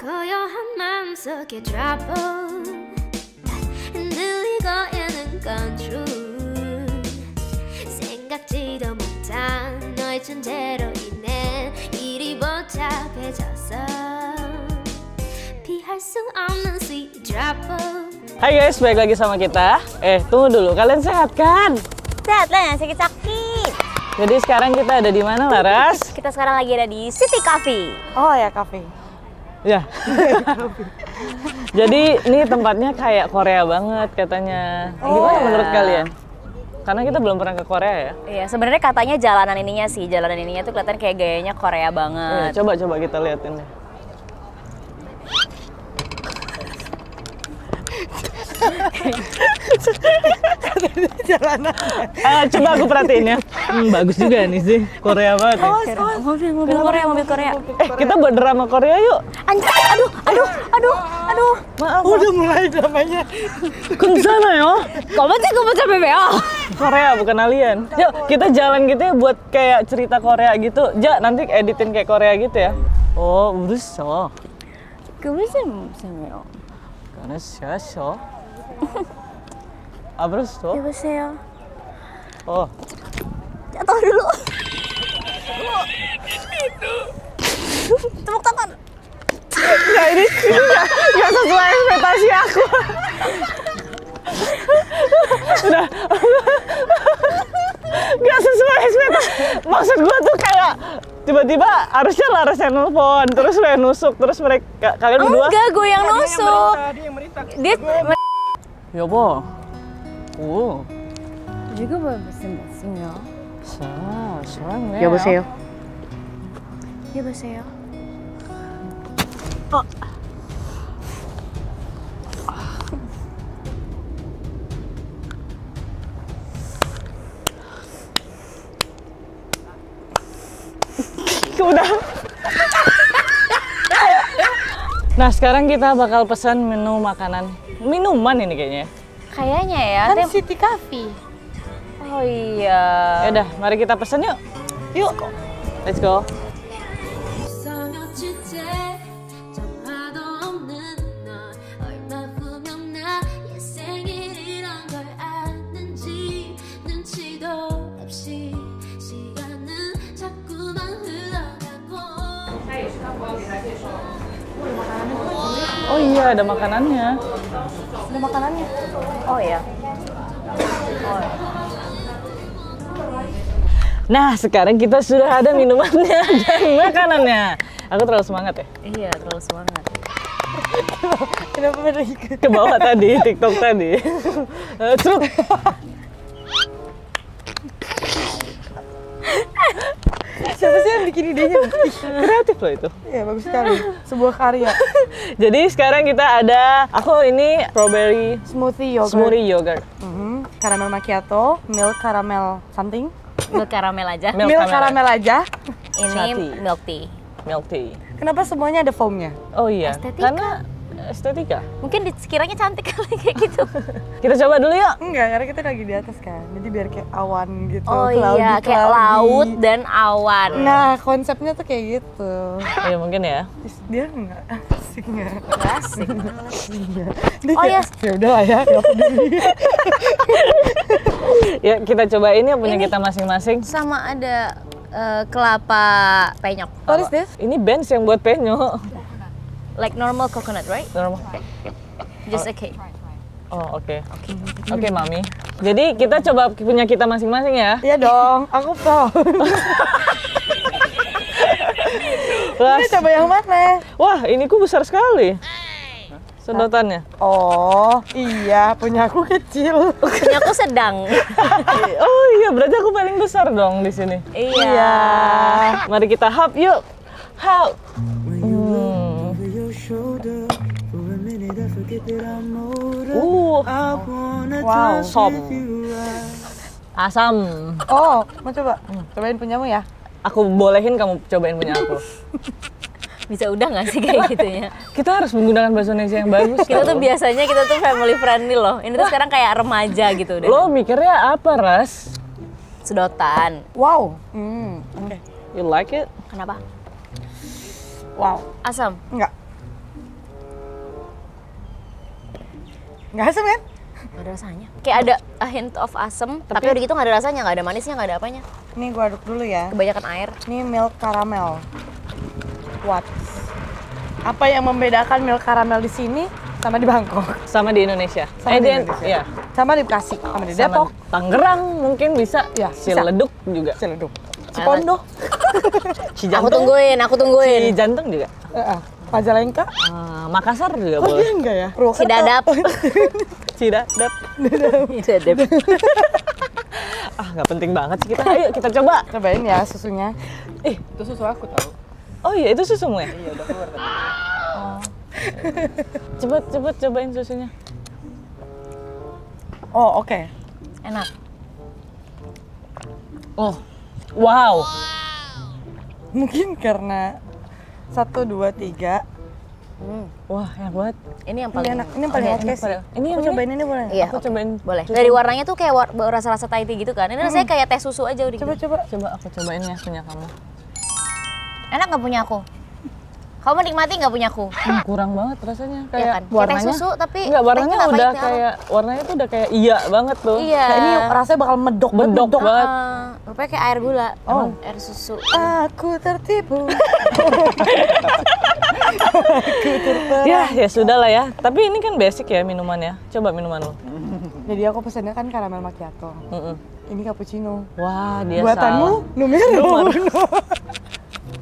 고요한 마음속에 trouble 흔들리고 있는 건 true 생각지도 못한 너의 존재로 인해 일이 복잡해졌어 피할 수 없는 sweet trouble Hai guys, balik lagi sama kita. Eh, tunggu dulu. Kalian sehat kan? Sehat lah, sakit-sakit. Jadi sekarang kita ada di mana, Laras? Kita sekarang lagi ada di City Coffee. Oh ya kafe. Ya. Jadi ini tempatnya kayak Korea banget katanya. Gimana Oh. menurut kalian? Karena kita belum pernah ke Korea ya. Iya, sebenarnya katanya jalanan ininya sih, jalanan ininya tuh kelihatan kayak gayanya Korea Iya, banget. coba coba kita liatin deh. Jalanan. Eh, coba aku perhatiin ya. Hmm, bagus juga nih sih. Korea banget nih. Mobil, mobil Korea, mobil Korea. Eh, kita buat drama Korea yuk. Anjir, aduh, aduh, aduh, aduh. Maaf. Udah mulai dramanya. Kunsana yo. Kamu sih kamu capek ya? Korea bukan alien. Yuk, kita jalan gitu ya buat kayak cerita Korea gitu. Ja, nanti editin kayak Korea gitu ya. Oh, urus어. Kamu sih capek Karena siasyo. Abrasto. Yaudah, Oh, jatuh dulu. Tepuk tangan. Nggak, ini, ini nggak, nggak sesuai ekspektasi aku. Udah. Nggak sesuai ekspektasi. Maksud gua tuh kayak tiba-tiba harusnya Laras yang nelfon, terus lo yang nusuk, terus mereka kalian berdua. Enggak, gue yang nusuk. Tadi yang merintah. Dia 여보. 오. juga musim musim ya. 사, 사랑해. 여보세요. 여보세요. Udah. Nah, sekarang kita bakal pesan menu makanan. Minuman ini kayaknya. Kayaknya ya. Kan tem- City Cafe. oh iya. Ya udah, mari kita pesan yuk. Yuk. Let's go. 벌써 Oh iya, ada makanannya. Ada makanannya. Oh iya. Nah, sekarang kita sudah ada minumannya dan makanannya. Aku terlalu semangat ya. Iya, terlalu semangat. Kenapa pada ikut? Ke bawah tadi, TikTok tadi. Eh, Siapa sih yang bikin idenya? Kreatif loh itu. Ya bagus sekali. Sebuah karya. Jadi sekarang kita ada, aku ini strawberry Smoothie yogurt. smoothie yogurt. Mhm. Caramel macchiato, milk caramel something. Milk caramel aja. Milk Milk, caramel. caramel aja. Ini Shati. milk tea. Milk tea. Kenapa semuanya ada foamnya? Oh iya, Estetika. karena estetika. Mungkin sekiranya cantik kali kayak gitu. Kita coba dulu yuk. Enggak, karena kita lagi di atas kan. Jadi biar kayak awan gitu. Oh cloudy, iya, kayak cloudy. laut dan awan. Nah, konsepnya tuh kayak gitu. Iya mungkin ya. Dia enggak asik enggak? Asik. Iya. Oh, kayak, Ya udah lah ya, peduli. Ya kita cobain ya punya kita masing-masing. Sama ada eh, kelapa penyok. What is this? Ini Benz yang buat penyo. Like normal coconut, right? Normal. Just a cake. Oh oke. Oke mami. Jadi kita coba punya kita masing-masing ya. Iya dong, aku tahu. Wah, Ini coba yang mana? wah ini ku besar sekali. Sedotannya. Oh, iya, punya aku kecil. Punya aku sedang. Oh iya, berarti aku paling besar dong di sini. iya. Mari kita hop yuk. Hop. Hmm. Uh, Wow. Asam. Oh, mau coba? Cobain punyamu ya. Aku bolehin kamu cobain punya aku. Bisa udah nggak sih kayak gitunya? Kita harus menggunakan bahasa Indonesia yang bagus. Kita tuh biasanya kita tuh family friendly loh. Ini tuh sekarang kayak remaja gitu udah. Lo mikirnya apa, Ras? Sedotan. Wow. Hmm, oke. You like it? Kenapa? Wow. Asam. Enggak. Nggak asem kan? Gak ada rasanya. Kayak ada a hint of asem, tapi, udah gitu gak ada rasanya, gak ada manisnya, gak ada apanya. Ini gua aduk dulu ya. Kebanyakan air. Ini milk caramel. What? Apa yang membedakan milk caramel di sini sama di Bangkok? Sama di Indonesia. Sama eh, di Indonesia. Iya. Sama di Bekasi, sama di Sama Depok, Tangerang mungkin bisa. Ya, Si bisa. leduk juga. Ciledug, Cipondo, Si Aku jantung. tungguin, aku Si tungguin. jantung juga. Majalengka. Ah, Makassar juga Oh iya boleh. enggak ya? Purwokerto. Cidadap. Cidadap. Cidadap. Ah, nggak penting banget sih kita. Ayo kita coba. Cobain ya susunya. Eh, Itu susu aku tahu. oh iya itu susumu ya? Iya udah keluar tadi. Cepet, cepet cobain susunya. Oh oke. Enak. Oh, wow. Mungkin karena satu dua tiga. Hmm. Wah, enak banget. Ini yang Ini paling enak, ini yang paling Oke, enak sih. Ini Aku yang cobain ini boleh? Iya, Aku oke. cobain Boleh. Dari warnanya tuh kayak war- rasa-rasa Thai tea gitu kan. Ini rasanya kayak teh susu aja udah gitu. Coba coba. Coba aku cobain ya punya kamu. Enak nggak punya aku? Kamu menikmati nggak punya aku? Hmm, kurang banget rasanya. Kayak Iya kan? Kayak teh warnanya. susu tapi Enggak, warnanya udah apa. kayak warnanya tuh udah kayak iya banget tuh. Iya. Nah, ini rasanya bakal medok, Medok banget. Ah, rupanya kayak air gula. Oh. Emang air susu. Aku tertipu. Aku terperang. Ya, ya sudah lah ya. Tapi ini kan basic ya minumannya. Coba minuman lo. Jadi aku pesennya kan karamel macchiato. Mm-mm. Ini cappuccino. Wah, dia Buatanmu salah. numero uno.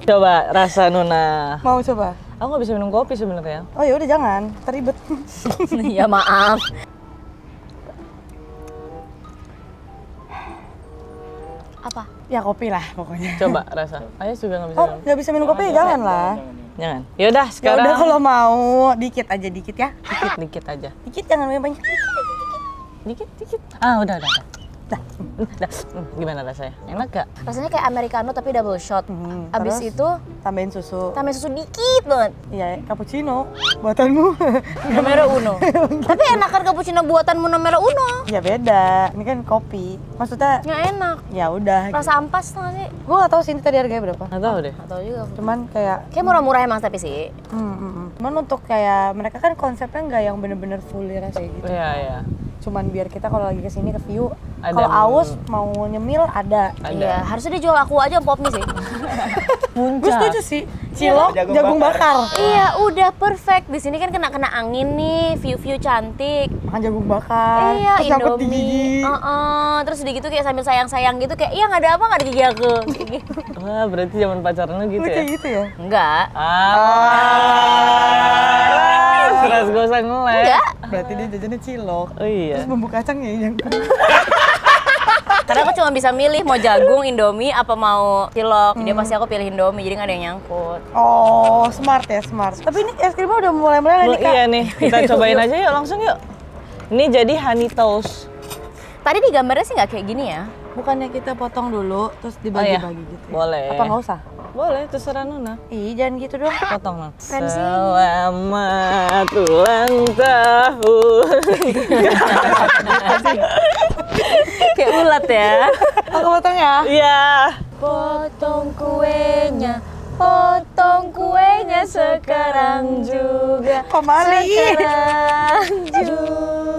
Coba rasa Nuna. Mau coba? Aku nggak bisa minum kopi sebenarnya. Oh ya udah jangan, teribet. ya maaf. Apa? ya kopi lah pokoknya. Coba rasa. Ayah juga nggak bisa Oh, nggak bisa minum kopi? Jangan lah. Jangan. Yaudah, Ya sekarang udah kalau mau dikit aja dikit ya. dikit dikit aja. Dikit jangan banyak banyak. Dikit dikit. Ah, udah udah. udah. Hmm, Gimana rasanya? Enak gak? Rasanya kayak americano tapi double shot. Hmm, Abis terus? itu Tambahin susu. tambahin susu dikit banget. Iya, cappuccino buatanmu. Numero uno. tapi enakan cappuccino buatanmu numero uno. ya beda. Ini kan kopi. Maksudnya Nggak enak. ya udah. Rasa ampas tuh sih? Gue gak tahu sih ini tadi harganya berapa. Nggak tahu deh. Nggak tahu juga. Cuman kayak Kayak murah-murah emang tapi sih. Hmm, hmm, hmm. Cuman untuk kayak mereka kan konsepnya nggak yang bener-bener fully rasa gitu. Iya, iya. Cuman biar kita kalau lagi ke sini ke view, kalau aus mau nyemil ada. Ada. Iya, harusnya dia jual aku aja pop mie sih. Gue setuju sih. Cilok, Jagung jagung, bakar. bakar. iya, udah perfect. Di sini kan kena kena angin nih, view-view cantik. Makan jagung bakar. iya, terus nyangkut di Indomie. gigi. Heeh, terus udah gitu kayak sambil sayang-sayang gitu kayak iya nggak ada apa nggak ada gigi aku. Wah, berarti zaman pacaran lu gitu Lu ya? gitu ya? Enggak. Ah. Keras gak usah ngeles. Enggak. Berarti dia jajannya cilok. Oh iya. Terus bumbu kacangnya yang Karena aku cuma bisa milih mau jagung, Indomie, apa mau cilok. Jadi pasti aku pilih Indomie, jadi nggak ada yang nyangkut. Oh, smart ya, smart. Tapi ini es krimnya udah mulai meleleh nih, Kak. iya nih, kita cobain aja yuk langsung yuk. Ini jadi honey toast. Tadi di gambarnya sih nggak kayak gini ya. Bukannya kita potong dulu, terus dibagi-bagi gitu ya? Boleh. Apa nggak usah? Boleh, terserah Nuna. Ih, jangan gitu dong. Potong sih. Selamat ulang tahun. kayak ulat ya. Aku potong ya. Iya. Potong kuenya, potong kuenya sekarang juga. Pemali. Sekarang juga.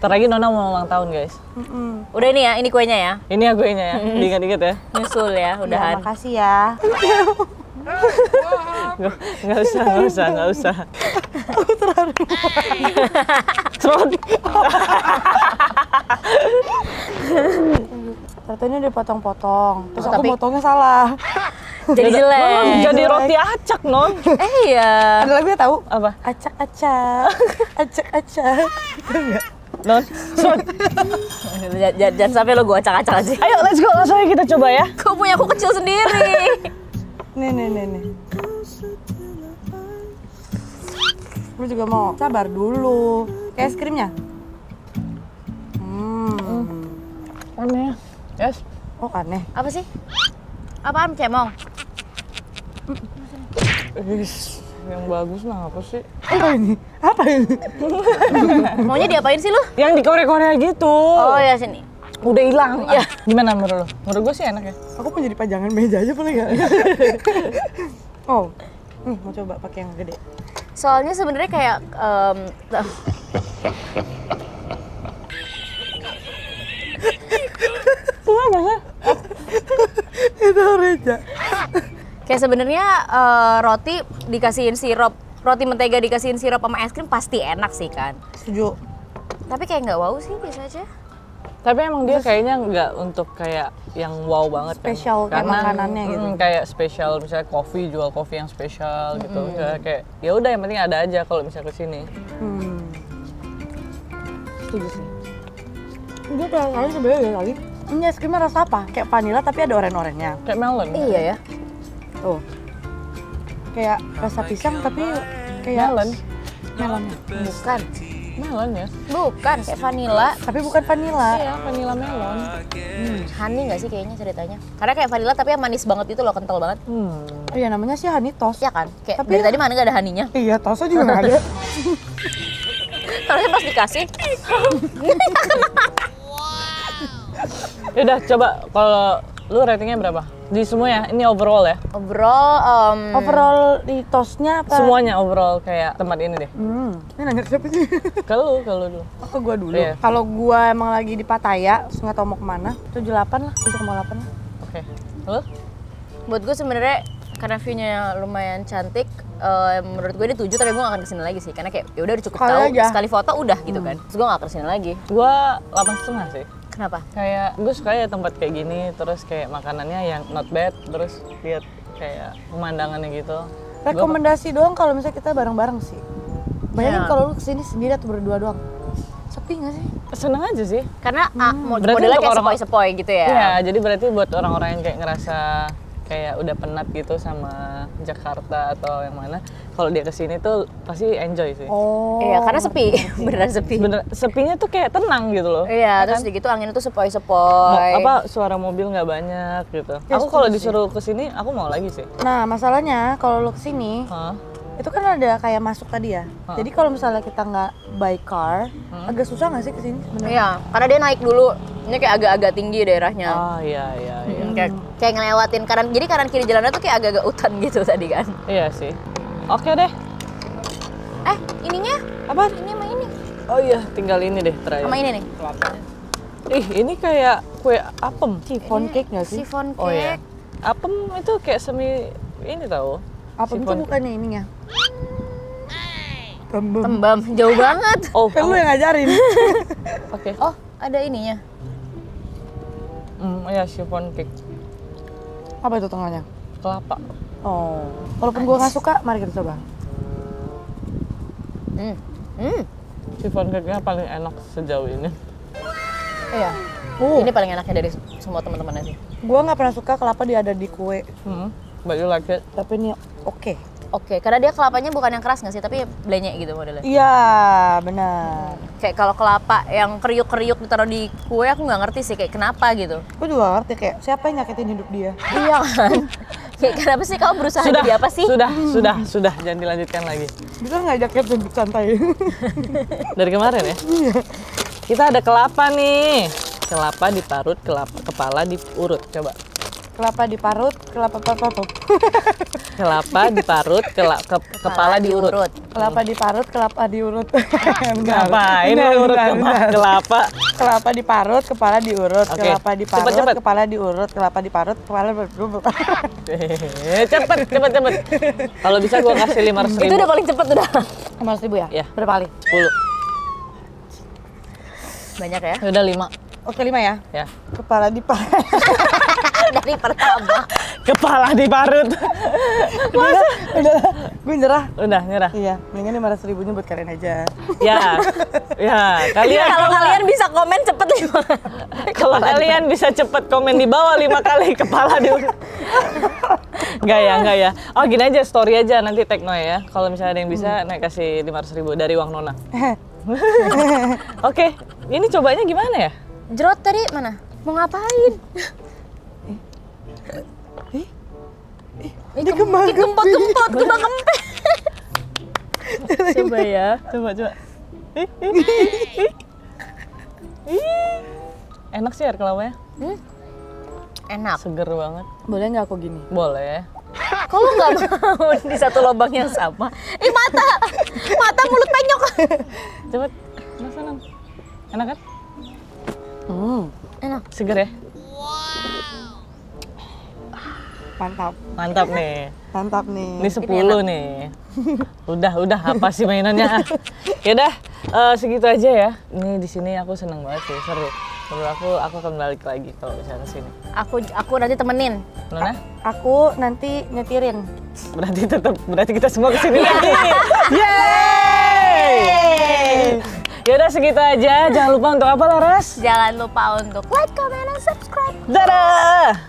Ntar lagi Nona mau ulang tahun guys. Mm-mm. Udah ini ya, ini kuenya ya. Ini aku ya, diingat-ingat ya. Nyusul ya, Ya, udahan. makasih ya. Nggak, nggak usah, nggak usah, nggak usah. Serot. Ternyata ini udah potong-potong. Terus Oh, aku tapi- potongnya salah. Jadi Non, jelek. jadi roti acak, Non. Eh iya. Ada lagunya tahu? Apa? Acak-acak. Acak-acak. Non. Jangan, sampai lo gue acak-acak aja. Ayo, let's go. Langsung aja kita coba ya. Kok punya aku kecil sendiri? Nih, nih, nih, nih. Gue juga mau. Sabar dulu. Kayak es krimnya. Hmm. Aneh. Yes. Oh, aneh. Apa sih? Apaan cemong? Is, yang bagus nah apa sih? Apa ini? Apa ini? Maunya diapain sih lu? Yang di Korea-Korea gitu. Oh ya sini. Udah hilang. Iya. Ah, gimana menurut lo? Menurut gue sih enak ya. Aku mau jadi pajangan meja aja boleh nggak? oh, nih mau coba pakai yang gede. Soalnya sebenarnya kayak em, Itu Reja. Kayak sebenarnya eh, roti dikasihin sirup, roti mentega dikasihin sirup sama es krim pasti enak sih kan. Setuju. Tapi kayak nggak wow sih biasa aja. Tapi emang dia kayaknya nggak untuk kayak yang wow banget kan. Spesial kayak Karena, makanannya gitu. mm, kayak spesial misalnya kopi jual kopi yang spesial gitu. Kayak, kayak ya udah yang penting ada aja kalau misalnya ke sini. Hmm. Setuju sih. Dia kayak kali sebenarnya ya kali. Ini es krimnya rasa apa? Kayak vanilla tapi ada oren-orennya. Kayak melon. Iya ya. Tuh. Kayak rasa pisang tapi kayak Melon. melonnya. Bukan. Melon ya. Bukan kayak vanilla. Tapi bukan vanilla. Iya, vanilla melon. Honey nggak sih kayaknya ceritanya? Karena kayak vanilla tapi yang manis banget itu loh, kental banget. Hmm. Iya namanya sih honey toast. Ya kan? Kayak Tapi dari ya- tadi mana nggak ada honey-nya. Iya, toastnya juga nggak ada. Harusnya pas dikasih. Udah coba kalau lu ratingnya berapa? Di semua ya? Ini overall ya? Overall, em, Overall di toastnya apa? Semuanya overall kayak tempat ini deh. Hmm. Ini nanya siapa sih? Ke lu dulu. Aku gua dulu. Iya. Kalau gua emang lagi di Pattaya, terus nggak tahu mau ke mana, 78 lah, 7,8 lah. Oke. Lu? buat gue sebenarnya karena view-nya lumayan cantik, eh, menurut gue ini tujuh tapi gue gak akan ke sini lagi sih karena kayak ya udah udah cukup tahu aja. sekali foto udah gitu kan. Terus gue gak ke sini lagi. Gua 8 setengah sih. Kenapa? Kayak gue suka ya tempat kayak gini, terus kayak makanannya yang not bad, terus lihat kayak pemandangannya gitu. Gua- Rekomendasi doang kalau misalnya kita bareng-bareng sih. Bayangin Ya. kalau lu ke sini sendiri atau berdua doang. Sepi nggak sih? seneng aja sih. Karena ah, mod- Berarti modelnya untuk kayak sepoi-sepoi gitu ya. Iya, jadi berarti buat orang-orang yang kayak ngerasa kayak udah penat gitu sama Jakarta atau yang mana, kalau dia ke sini tuh pasti enjoy sih. Oh. Iya, karena sepi, beneran sepi. Bener, sepinya tuh kayak tenang gitu loh. Iya, terus gitu angin itu sepoi-sepoi. Apa suara mobil nggak banyak gitu. Ya, aku kalau disuruh ke sini, aku mau lagi sih. Nah, masalahnya kalau lu ke sini, Hah? itu kan ada kayak masuk tadi ya. Hah. Jadi kalau misalnya kita nggak by car, agak susah nggak sih ke sini sebenarnya? Iya, karena dia naik dulu. Ini kayak agak-agak tinggi daerahnya. Ah iya iya iya. Hmm, kayak, kayak ngelewatin kanan, jadi kanan kiri jalannya tuh kayak agak-agak hutan gitu tadi kan. Iya sih. Oke deh. Eh, ininya? Apa? Ini sama ini. Oh iya, tinggal ini deh terakhir. Sama ini nih. Ih, ini kayak kue apem. Chiffon Ini cake nggak sih? Chiffon cake. Oh iya. Apem itu kayak semi ini tahu. Apa itu bukannya ininya? Tembem. Tembam, jauh banget. Oh, Kan lu yang ngajarin. Oke. Oh, ada ininya. Hmm, ya chiffon cake Apa itu tengahnya? kelapa. Oh. Walaupun gua nggak suka, mari kita coba. Hmm. Hmm. Chiffon cake-nya paling enak sejauh ini. Iya. Uh, Ini paling enaknya dari semua teman-temannya sih. gua nggak pernah suka kelapa dia ada di kue, Hmm. But you like it? tapi ini oke. Oke, karena dia kelapanya bukan yang keras nggak sih, tapi blenyek gitu modelnya. Iya, benar. Kayak kalau kelapa yang kriuk-kriuk ditaruh di kue, aku nggak ngerti sih kayak kenapa gitu. Gue juga ngerti kayak siapa yang nyakitin hidup dia. iya kan? kayak kenapa sih kamu berusaha Sudah, jadi apa sih? sudah, sudah, sudah. Jangan dilanjutkan lagi. Bisa ngajak kita duduk santai. Dari kemarin ya? Kita ada kelapa nih. Kelapa diparut, kelapa kepala diurut. Coba. kelapa diparut, kelapa apa Kelapa diparut, kela- ke- kepala diurut. Kelapa diparut, kelapa diurut. Ngapain urut kelapa? Kelapa diparut, kepala diurut. Oke. Kelapa diparut, Cepet, cepet. kepala diurut. Kelapa diparut, kepala diurut. Eh, cepet, cepet, cepet. Kalau bisa gua kasih lima ratus Itu ribu. udah paling cepet udah. Lima ribu ya? Iya. Berapa kali? Sepuluh. Banyak ya? Udah lima. Oke, lima ya. Ya. Kepala diparut. Dari pertama. Kepala diparut. udah, udah. Gue nyerah. Udah nyerah. Iya, mendingan lima ratus ribunya buat kalian aja. Ya, ya. Kalian Kalau kalian bisa komen cepet lima. kalau kalian bisa cepet komen di bawah lima kali kepala diurut. Enggak ya, enggak ya. Oh gini aja, story aja nanti Tekno ya. Kalau misalnya ada yang bisa, naik kasih lima ratus ribu dari uang Nona. Oke, ini cobanya gimana ya? Jerot tadi mana? Mau ngapain? Ini ke mana? Kempot kempot, kembang kempet. Coba ya. Coba, coba. Enak sih air kelapanya, Hmm? Enak. seger banget. Boleh nggak aku gini? Boleh. Kok lu nggak mau di satu lubang yang sama? Eh mata. Mata mulut penyok. Cepet, Mas Anam. Enak kan? Hmm, Enak. Seger ya? mantap. Mantap nih. Mantap nih. Ini 10 nih. Udah, udah apa sih mainannya? ah? Yaudah, eh, segitu aja ya. Ini di sini aku seneng banget sih, seru. Menurut aku, aku akan balik lagi kalau misalnya sini. Aku aku nanti temenin. Nona? Aku nanti nyetirin. Berarti tetap, berarti kita semua ke sini lagi. Yeay! Yaudah segitu aja. Jangan lupa untuk apa Laras? Jangan lupa untuk like, comment, dan subscribe. Dadah!